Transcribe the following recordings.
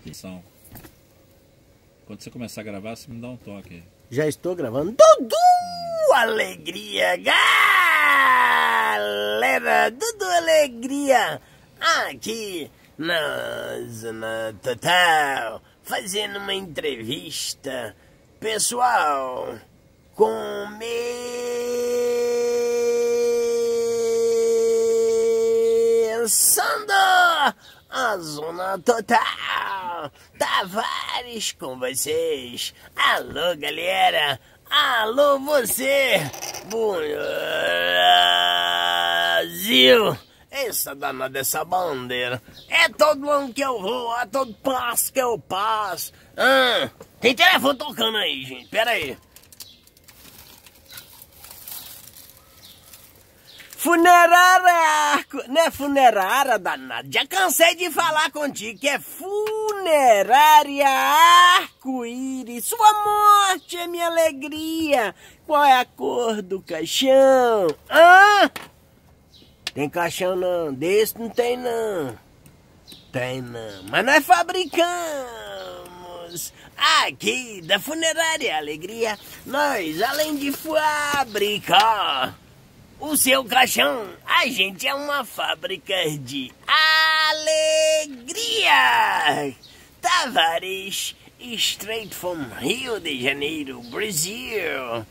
Atenção. Quando você começar a gravar, você me dá um toque. Já estou gravando. Dudu! Alegria, galera! Dudu Alegria! Aqui na Zona Total, fazendo uma entrevista pessoal começando a Zona Total Tavares com vocês. Alô, galera. Alô, você. Brasil. Essa danada dessa bandeira. É todo ano que eu vou, é todo passo que eu passo. Ah, tem telefone tocando aí, gente. Pera aí. Funerária arco, não é funerária danada. Já cansei de falar contigo que é funerária arco-íris. Sua morte é minha alegria. Qual é a cor do caixão? Hã? Tem caixão não, desse não tem não. Tem não, mas nós fabricamos. Aqui da Funerária Alegria, nós além de fabricar o seu caixão, a gente é uma fábrica de alegria. Tavares, straight from Rio de Janeiro, Brazil.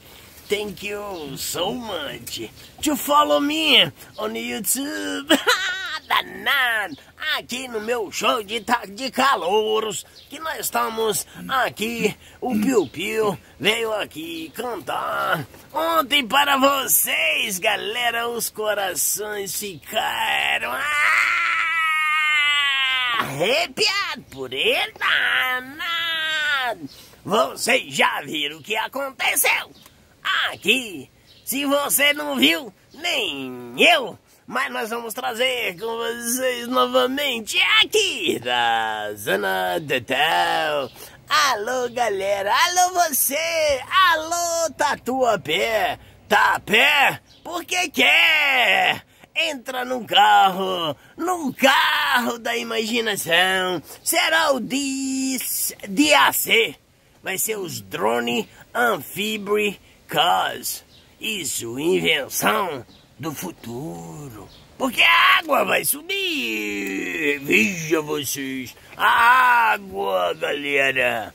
Thank you so much to follow me on YouTube. Danado! Aqui no meu show de, de calouros, que nós estamos aqui, o Piu Piu veio aqui cantar. Ontem para vocês, galera, os corações ficaram arrepiados por ele, danado. Vocês já viram o que aconteceu? aqui. Se você não viu, nem eu, mas nós vamos trazer com vocês novamente aqui da Zona Total. Alô, galera, alô você, alô Tatuapé, tá pé? Por que quer? Entra num carro, num carro da imaginação, será o DAC, vai ser os drone anfíbio Cause isso, invenção do futuro. Porque a água vai subir. Veja vocês, a água, galera.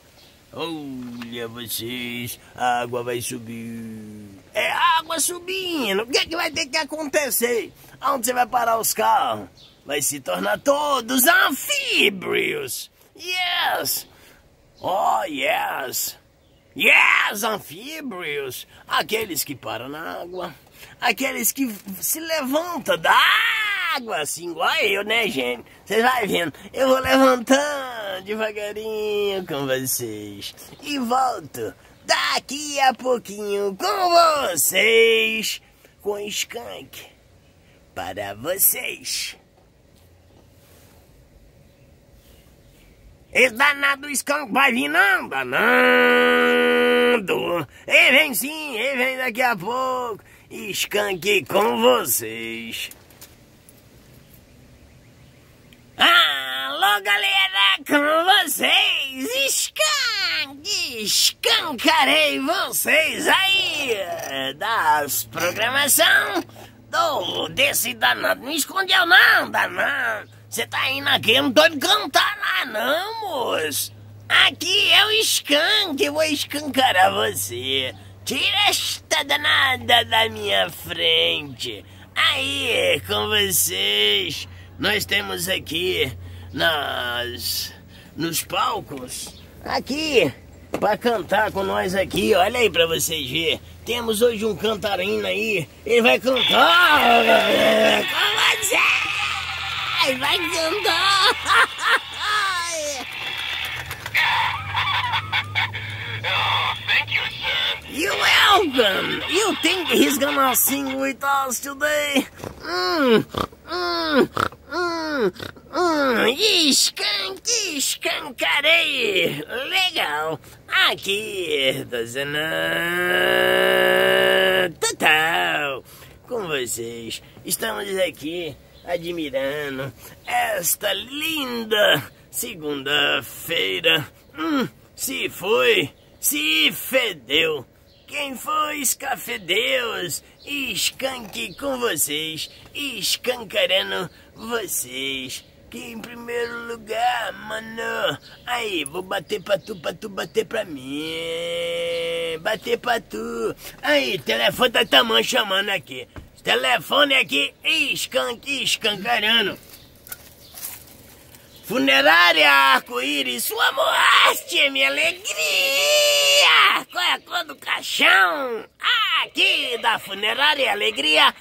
Olha vocês, a água vai subir. É água subindo. O que, é que vai ter que acontecer? Onde você vai parar os carros? Vai se tornar todos anfíbrios. Yes. Oh, yes. Yes, anfíbrios! Aqueles que param na água. Aqueles que se levantam da água, assim, igual eu, né, gente? Vocês vai vendo, eu vou levantando devagarinho com vocês. E volto daqui a pouquinho com vocês, com skunk para vocês. Esse danado skunk vai vir não, danado. Ele vem sim, ele vem daqui a pouco. Skunk com vocês. Alô, galera, com vocês, Skunk, escancarei vocês aí das programação do, desse danado, não escondeu não, danado. Você tá indo aqui, eu não tô de cantar lá não, moço. Aqui é o Skank, eu vou escancarar você. Tira esta danada da minha frente. Aí, com vocês, nós temos aqui nas nos palcos, aqui, para cantar com nós aqui, olha aí para vocês verem. Temos hoje um cantarino aí, ele vai cantar com vocês vai, vai cantar. oh, thank you, sir. You're welcome. You think he's gonna sing with us today? Hum, hum, hum, hum. Escan, escancarei. Legal. Aqui, dozena total. Com vocês. Estamos aqui admirando esta linda Segunda-feira. Hum, se foi, se fedeu. Quem foi escafedeus? Escanque com vocês, escancarando vocês. Que em primeiro lugar, mano. Aí, vou bater pra tu, pra tu bater pra mim. Bater pra tu. Aí, telefone tá tamanho chamando aqui. Telefone aqui, escanque, escancarando. Funerária Arco-Íris, sua morte é minha alegria! Qual é a cor do caixão? Aqui da Funerária Alegria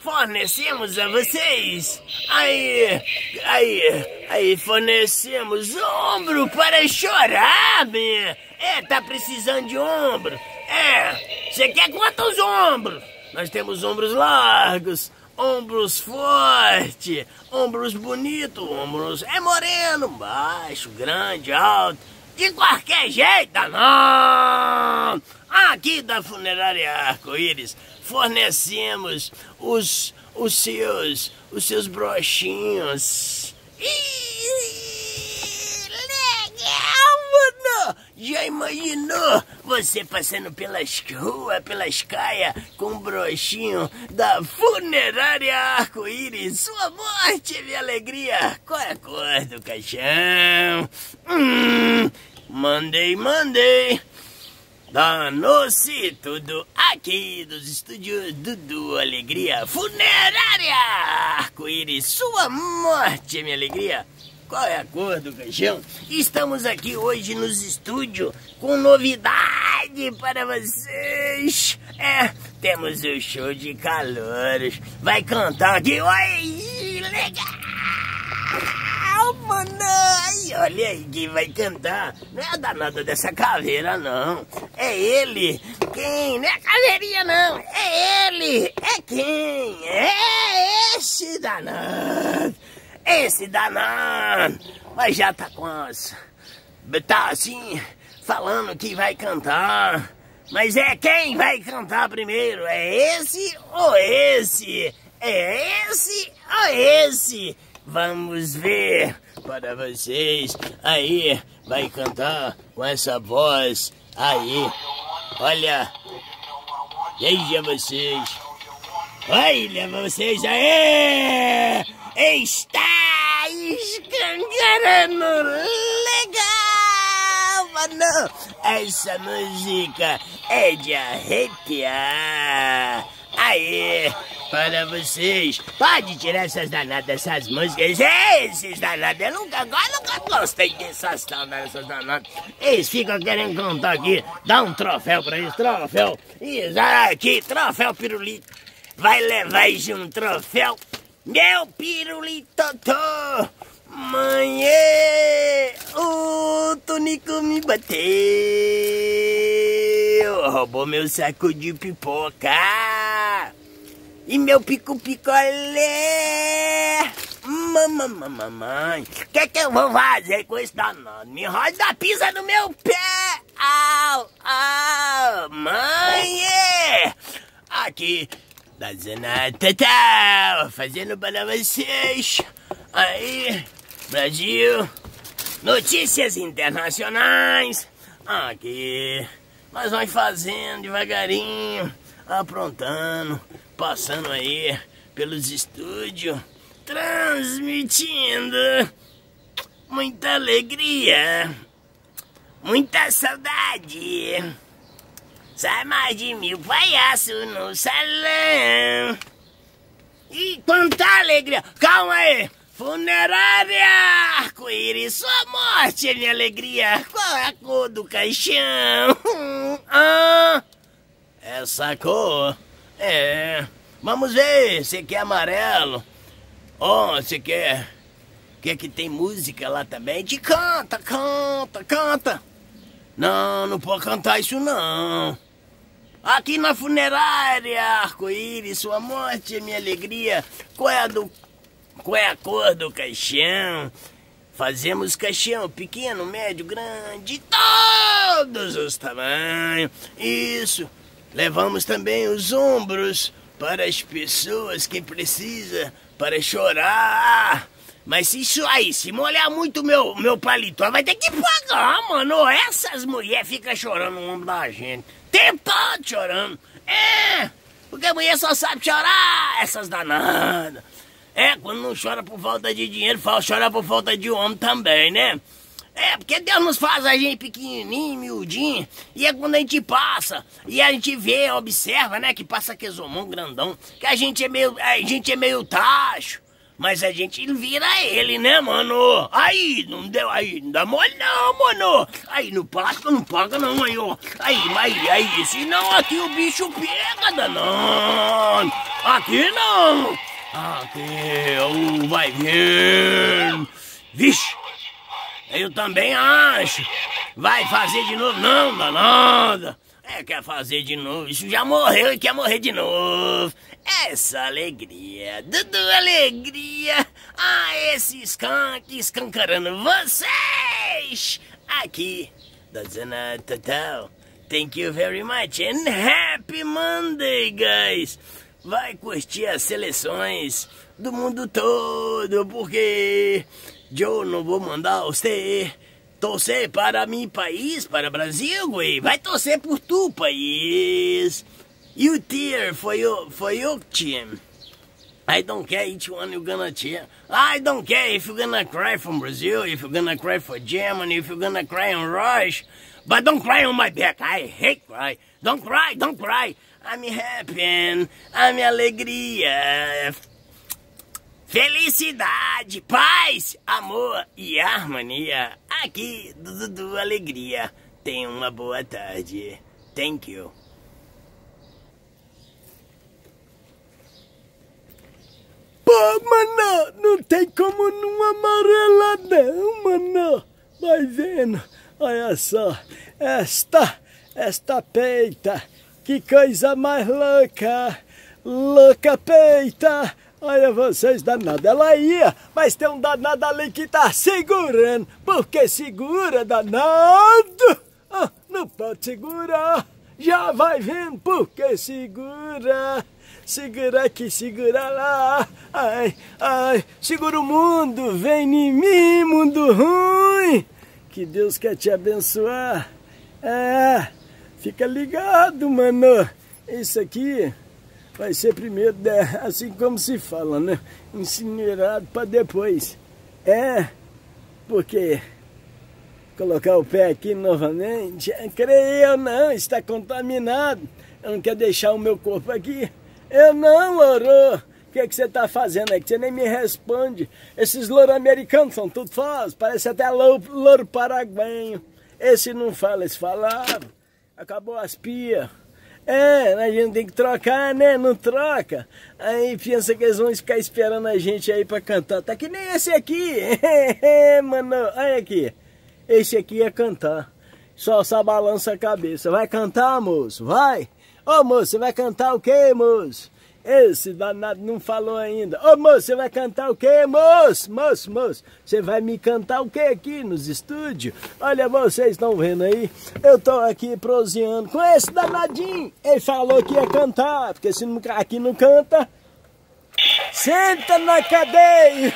fornecemos a vocês. Aí, aí, aí fornecemos ombro para chorar, minha. É, tá precisando de ombro. É, você quer quantos ombros? Nós temos ombros largos, ombros fortes, ombros bonitos, ombros é moreno, baixo, grande, alto, de qualquer jeito, não! Aqui da Funerária Arco-Íris fornecemos os, os seus, os seus brochinhos. Já imaginou você passando pelas ruas, pelas caias, com um brochinho da funerária arco-íris? Sua morte minha alegria. Qual é a cor do caixão? Hum, mandei, mandei. Danou-se tudo aqui dos estúdios Dudu Alegria Funerária Arco-íris, sua morte minha alegria. Qual é a cor do caixão? Estamos aqui hoje nos estúdios com novidade para vocês. É, temos o show de calouros. Vai cantar aqui. Oi, legal, mano. Olha aí quem vai cantar. Não é a danada dessa caveira, não. É ele. Quem? Não é a caveirinha, não. É ele. É quem? É esse danado. Esse danado, mas já tá com as... Tá assim, falando que vai cantar. Mas é quem vai cantar primeiro? É esse ou esse? É esse ou esse? Vamos ver para vocês. Aí, vai cantar com essa voz. Aí, olha. Veja vocês. Olha vocês aí! Está escancarando legal, mano. Essa música é de arrepiar. Aí, para vocês, pode tirar essas danadas, essas músicas, esses danados. Eu nunca, eu nunca gostei dessas dessas danadas. Eles ficam querendo cantar aqui, dá um troféu pra eles, troféu. Isso, aqui, troféu pirulito. Vai levar aí um troféu meu pirulitotô! Mãe, o Tonico me bateu! Roubou meu saco de pipoca! E meu pico-picolé! Mamãe, mamãe, o que que eu vou fazer com esse danado? Me roda pisa no meu pé! Au, au, mãe! Aqui, da Zona Total, fazendo para vocês. Aí, Brasil, notícias internacionais. Aqui, nós vamos fazendo devagarinho, aprontando, passando aí pelos estúdios, transmitindo muita alegria, muita saudade. Sai mais de mil palhaços no salão. E quanta alegria! Calma aí! Funerária arco-íris, sua morte é minha alegria. Qual é a cor do caixão? Ah, essa cor? É. Vamos ver, você quer amarelo? Oh, você quer. Quer que tem música lá também? De canta, canta, canta. Não, não pode cantar isso não. Aqui na funerária, arco-íris, sua morte é minha alegria. Qual é a do. Qual é a cor do caixão? Fazemos caixão pequeno, médio, grande, todos os tamanhos. Isso. Levamos também os ombros para as pessoas que precisam para chorar. Mas isso aí, se molhar muito meu, meu paletó, vai ter que pagar, mano. Essas mulheres ficam chorando no ombro da gente. Tempo chorando. É, porque a mulher só sabe chorar, essas danadas. É, quando não chora por falta de dinheiro, chora por falta de homem também, né? É, porque Deus nos faz a gente pequenininho, miudinho, e é quando a gente passa, e a gente vê, observa, né, que passa aquele homão grandão, que a gente é meio, a gente é meio tacho, mas a gente vira ele, né, mano? Aí, não deu, aí, não dá mole não, mano. Aí, no plástico não paga não, aí, ó. Aí, mas aí, senão aqui o bicho pega, danado. Aqui não. Aqui, uh, vai vir. Vixe. Eu também acho. Vai fazer de novo? Não, danada. É, quer fazer de novo. Isso já morreu e quer morrer de novo. Essa alegria, Dudu Alegria. Ah, esse skunk escancarando vocês. Aqui, da Zona Total. Thank you very much and happy Monday, guys. Vai curtir as seleções do mundo todo, porque eu não vou mandar você torcer para mi país, para Brasil, güey. Vai torcer por tu país. You tear for your, for your team. I don't care each one you're gonna cheer. I don't care if you're gonna cry from Brazil, if you're gonna cry for Germany, if you're gonna cry on Rush. But don't cry on my back. I hate cry. Don't cry, don't cry. I'm happy I'm alegria. Felicidade, paz, amor e harmonia. Aqui do Dudu Alegria. Tenha uma boa tarde. Thank you. Pô, mano, não tem como não amarelar não, mano. Vai vendo, olha só, esta, esta peita, que coisa mais louca, louca peita. Olha vocês danado, ela ia, mas tem um danado ali que tá segurando. Porque segura, danado? Ah, não pode segurar. Já vai vendo porque segura. Segura aqui, segura lá. Ai, ai, segura o mundo, vem em mim, mundo ruim. Que Deus quer te abençoar. É, fica ligado, mano. Isso aqui vai ser primeiro, né? assim como se fala, né? Incinerado para depois. É, porque colocar o pé aqui novamente, creio eu não, está contaminado. Eu não quero deixar o meu corpo aqui. Eu não, louro. O que, é que você está fazendo aí? Que você nem me responde. Esses louros americanos são tudo falsos. Parece até louro, louro paraguaio. Esse não fala, esse falava. Acabou as pias. É, a gente tem que trocar, né? Não troca. Aí pensa que eles vão ficar esperando a gente aí pra cantar. Tá que nem esse aqui. Mano, olha aqui. Esse aqui é cantar. Só só balança a cabeça. Vai cantar, moço? Vai. Ô, moço, você vai cantar o quê, moço? Esse danado não falou ainda. Ô moço, você vai cantar o quê, moço? Moço, moço, você vai me cantar o quê aqui nos estúdios? Olha, vocês estão vendo aí? Eu tô aqui proseando com esse danadinho. Ele falou que ia cantar, porque se não, aqui não canta, senta na cadeia.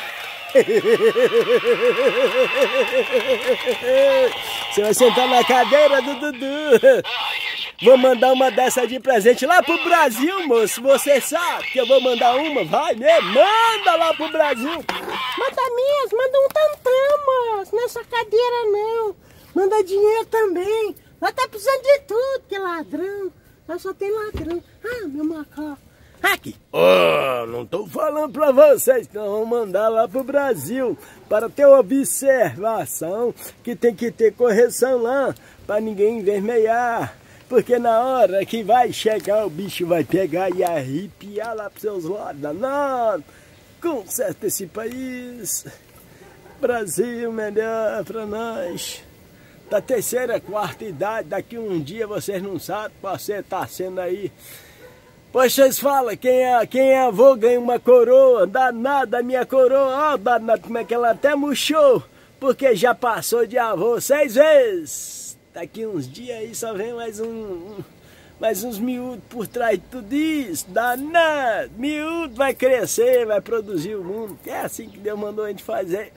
Você vai sentar na cadeira do Dudu. Vou mandar uma dessa de presente lá pro Brasil, moço. Você sabe que eu vou mandar uma, vai mesmo. Manda lá pro Brasil. Manda mesmo, manda um tantão, moço. Nessa cadeira não. Manda dinheiro também. Nós tá precisando de tudo, que é ladrão. Nós só tem ladrão. Ah, meu macaco. Aqui. Oh, não tô falando pra vocês que nós vamos mandar lá pro Brasil para ter observação que tem que ter correção lá para ninguém envermelhar. Porque na hora que vai chegar, o bicho vai pegar e arrepiar lá pros seus lados. Não, conserta esse país. Brasil melhor para nós. Da terceira, quarta idade, daqui um dia vocês não sabem, você tá sendo aí. Pois vocês falam, quem é, quem é avô ganha uma coroa, danada minha coroa, ó, danada como é que ela até murchou, porque já passou de avô seis vezes. Daqui uns dias aí só vem mais um, mas uns miúdos por trás de tudo isso, danado, miúdo vai crescer, vai produzir o mundo, é assim que Deus mandou a gente fazer.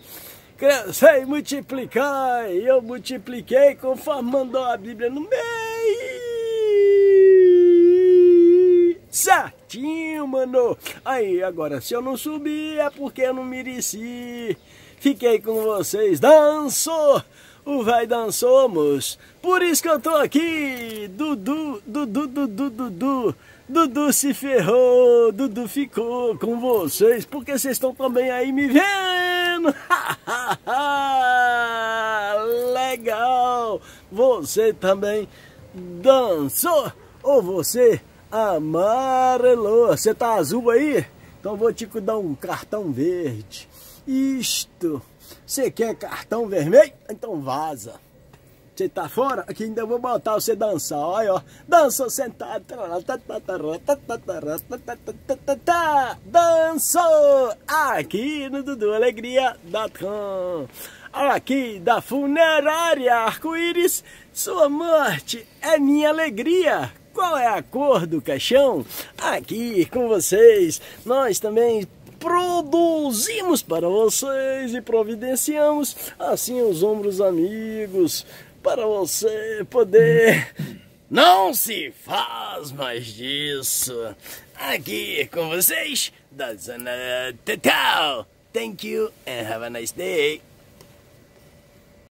Crescer e multiplicar, e eu multipliquei conforme mandou a Bíblia no meio. Certinho, mano. Aí, agora, se eu não subir é porque eu não mereci. Fiquei com vocês, dançou o vai dançamos. Por isso que eu tô aqui. Dudu, Dudu, Dudu, Dudu. Dudu se ferrou, Dudu ficou com vocês, porque vocês estão também aí me vendo. Legal! Você também dançou ou você amarelou? Você tá azul aí? Então vou te dar um cartão verde. Isto você quer cartão vermelho? Então vaza. Você tá fora? Aqui ainda vou botar você dançar. Olha, ó. Dança sentado. Dançou aqui no Dudu Alegria.com. Aqui da funerária Arco-Íris. Sua morte é minha alegria. Qual é a cor do caixão? Aqui com vocês. Nós também produzimos para vocês e providenciamos assim os ombros amigos para você poder. Não se faz mais disso. Aqui com vocês, da Zona Total. Thank you and have a nice day.